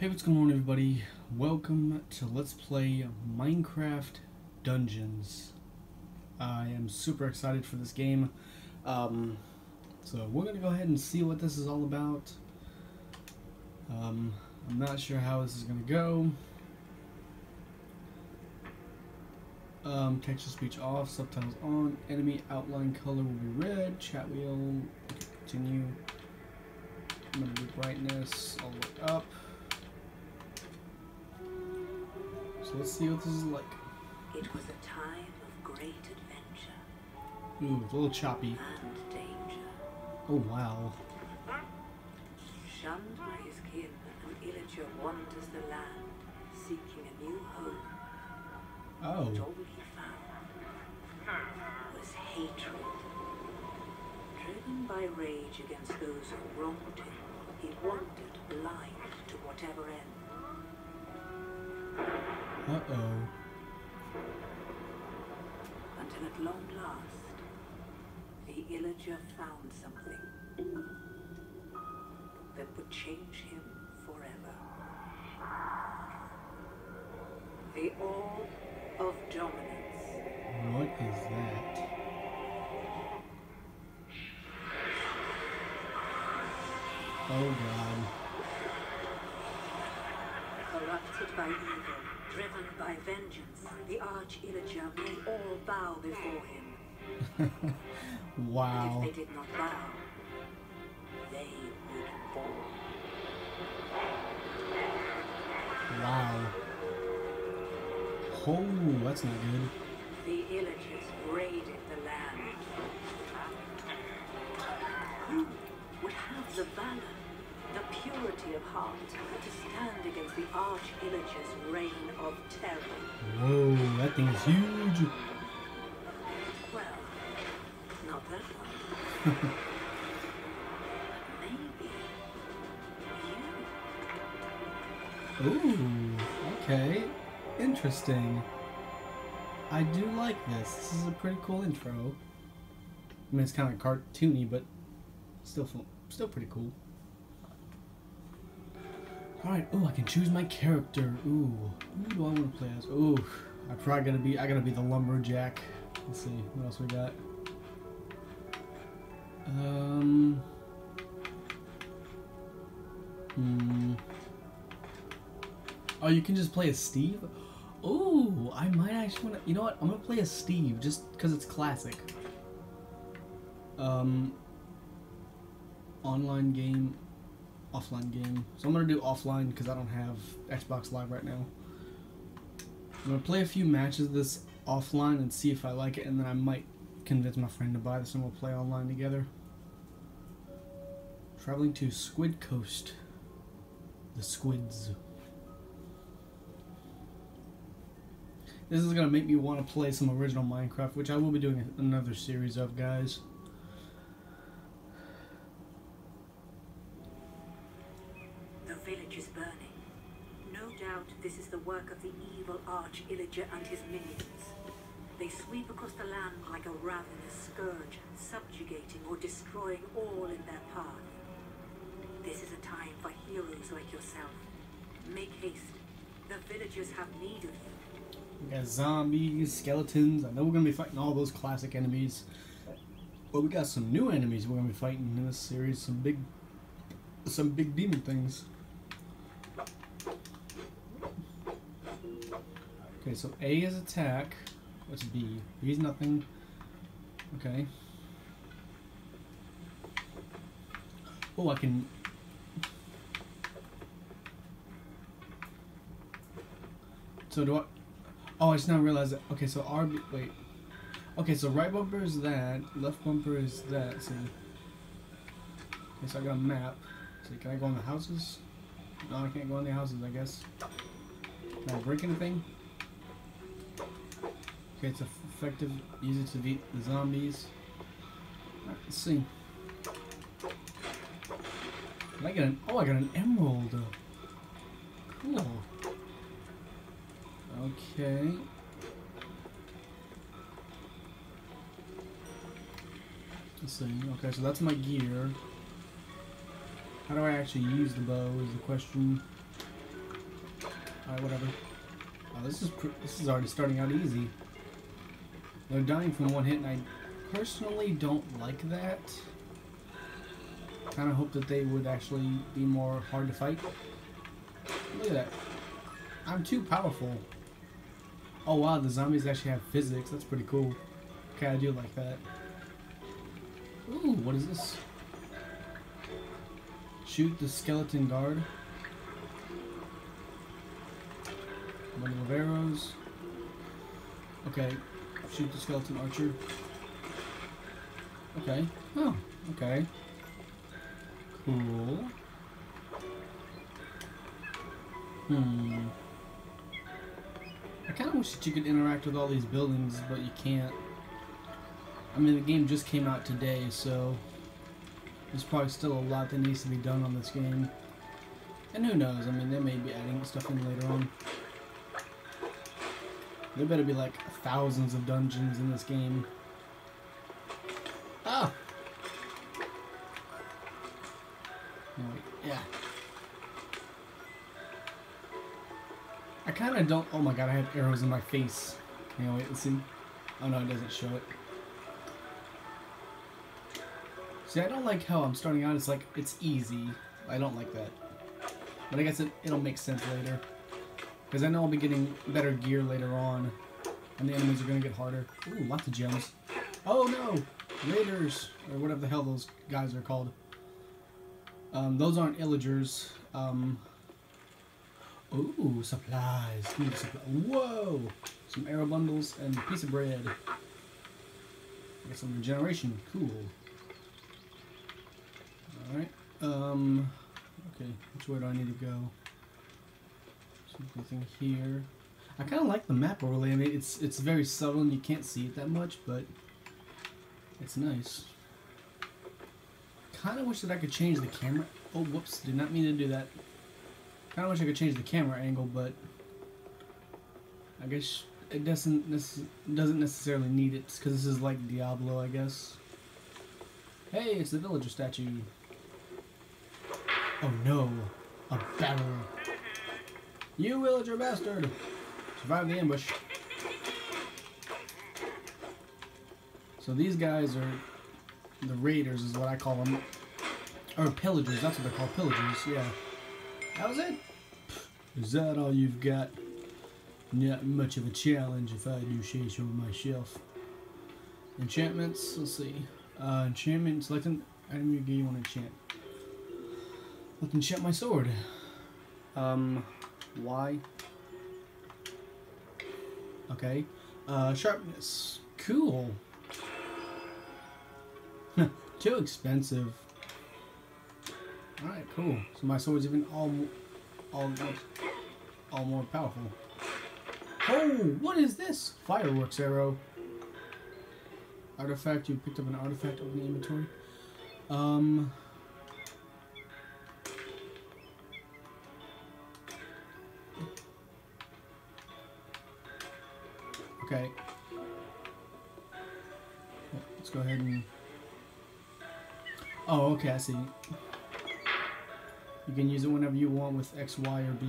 Hey, what's going on, everybody? Welcome to Let's Play Minecraft Dungeons. I am super excited for this game. Um, so we're gonna go ahead and see what this is all about. Um, I'm not sure how this is gonna go. Um, text to speech off, subtitles on, enemy outline color will be red, chat wheel, continue. I'm gonna do brightness all the way up. So let's see what this is like. It was a time of great adventure Ooh, it's a little choppy. and danger. Oh wow. Shunned by his kin, and Illager wanders the land, seeking a new home. Oh. But all he found was hatred. Driven by rage against those who wronged him, he wandered blind to whatever end. Uh oh. Until at long last, the Illager found something that would change him forever. The Orb of Dominance. What is that? Oh god. Corrupted by evil, driven by vengeance, the Arch Illager may all bow before him. Wow. if they did not bow, they would fall. Wow. Oh, that's not good. The Illagers raided the land. Hmm, Who would have the valor, the purity of heart to stand against the Arch Illager's reign of terror? Whoa, that thing's huge. Well, not that one. Maybe you. Ooh, okay. Interesting. I do like this. This is a pretty cool intro. I mean, it's kind of cartoony, but still, still pretty cool. All right. Ooh, I can choose my character. Ooh, who do I want to play as? Ooh, I'm probably gotta be. I gotta be the lumberjack. Let's see what else we got. Um. Hmm. Oh, you can just play as Steve? Oh, I might actually want to. You know what? I'm gonna play as Steve just because it's classic. Um, online game, offline game. So I'm gonna do offline because I don't have Xbox Live right now. I'm gonna play a few matches of this offline and see if I like it, and then I might convince my friend to buy this and we'll play online together. Traveling to Squid Coast. The squids. This is gonna make me want to play some original Minecraft, which I will be doing another series of, guys. This is the work of the evil Arch Illager and his minions. They sweep across the land like a ravenous scourge, subjugating or destroying all in their path. This is a time for heroes like yourself. Make haste. The villagers have need of you. We got zombies, skeletons. I know we're gonna be fighting all those classic enemies, but we got some new enemies we're gonna be fighting in this series. Some big, some big demon things. Okay, so A is attack. What's B? B is nothing. Okay. Oh, I can. So do I? Oh, I just now realized that. Okay, so R. Wait. Okay, so right bumper is that. Left bumper is that. See. Okay, so I got a map. So can I go in the houses? No, I can't go in the houses. I guess. Can I break anything? Okay, it's effective. It to beat the zombies. Alright, let's see. Can I get an? Oh, I got an emerald. Cool. Okay. Let's see. Okay, so that's my gear. How do I actually use the bow is the question. Alright, whatever. Oh, this is this is already starting out easy. They're dying from one hit, and I personally don't like that. Kind of hope that they would actually be more hard to fight. Look at that. I'm too powerful. Oh wow, the zombies actually have physics. That's pretty cool. Okay, I do like that. Ooh, what is this? Shoot the skeleton guard. Bundle of arrows. Okay, shoot the skeleton archer. Okay. Oh, okay. Cool. Hmm. I kind of wish that you could interact with all these buildings, but you can't. I mean, the game just came out today, so there's probably still a lot that needs to be done on this game. And who knows, I mean, they may be adding stuff in later on. There better be like thousands of dungeons in this game. Ah! Oh, yeah. I kind of don't. Oh my god, I have arrows in my face. Can you wait and see? Oh no, it doesn't show it. See, I don't like how I'm starting out. It's like it's easy. I don't like that. But I guess it, it'll make sense later. Because I know I'll be getting better gear later on. And the enemies are going to get harder. Ooh, lots of gems. Oh no! Raiders! Or whatever the hell those guys are called. Um, those aren't illagers. Um, ooh, supplies. Supply. Whoa! Some arrow bundles and a piece of bread. Get some regeneration. Cool. Alright. Um, okay, which way do I need to go? Something here. I kind of like the map overlay. I mean, it's it's very subtle and you can't see it that much, but it's nice. Kind of wish that I could change the camera. Oh, whoops! Did not mean to do that. Kind of wish I could change the camera angle, but I guess it doesn't doesn't necessarily need it because this is like Diablo, I guess. Hey, it's the villager statue. Oh no, a battle. You villager bastard! Survive the ambush. So these guys are the raiders, is what I call them, or pillagers. That's what they're called, pillagers. Yeah. That was it. Is that all you've got? Not much of a challenge, if I do say so myself. Enchantments. Let's see. Uh, enchantment. Select an item you want to enchant. Let's enchant my sword. Um, why? Okay. Uh, sharpness. Cool. Too expensive. Alright, cool. So my sword's even all, all, all more powerful. Oh, what is this? Fireworks arrow. Artifact. You picked up an artifact over the inventory. Um. Okay. Let's go ahead and. Oh, okay, I see. You can use it whenever you want with X, Y, or B.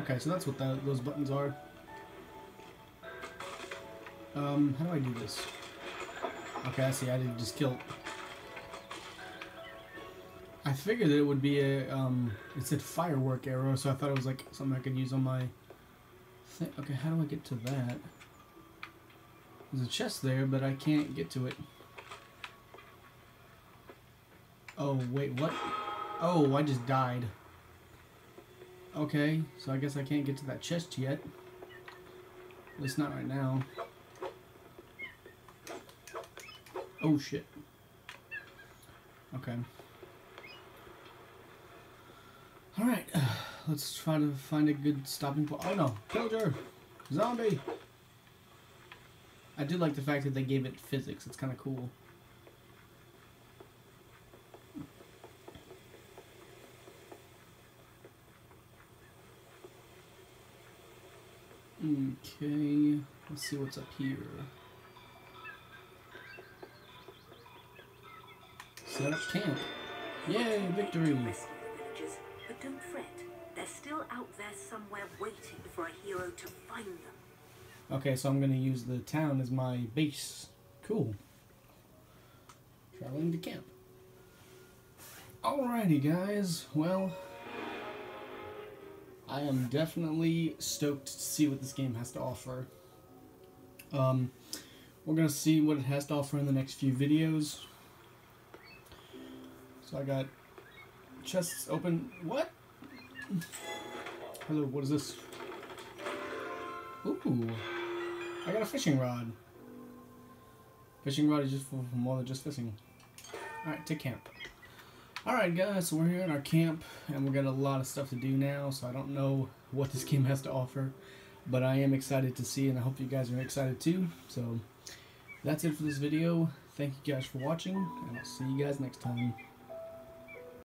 Okay, so that's what that, those buttons are. Um, how do I do this? Okay, I see. I did just kill. I figured it would be a, um, it said firework arrow, so I thought it was like something I could use on my thing. Okay, how do I get to that? There's a chest there, but I can't get to it. Oh, wait, what? Oh, I just died. Okay, so I guess I can't get to that chest yet. At least not right now. Oh, shit. Okay. Alright, let's try to find a good stopping point. Oh no, pillager! Zombie! I do like the fact that they gave it physics. It's kind of cool. Okay, let's see what's up here. Set up camp. Yay, victory! But don't fret. They're still out there somewhere waiting for a hero to find them. Okay, so I'm gonna use the town as my base. Cool. Traveling to camp. Alrighty, guys. Well, I am definitely stoked to see what this game has to offer. Um, we're gonna see what it has to offer in the next few videos. So I got chests open. What? Hello, what is this? Ooh, I got a fishing rod. Fishing rod is useful for more than just fishing. Alright, to camp. Alright guys, so we're here in our camp, and we got a lot of stuff to do now, so I don't know what this game has to offer. But I am excited to see, and I hope you guys are excited too. So, that's it for this video. Thank you guys for watching, and I'll see you guys next time.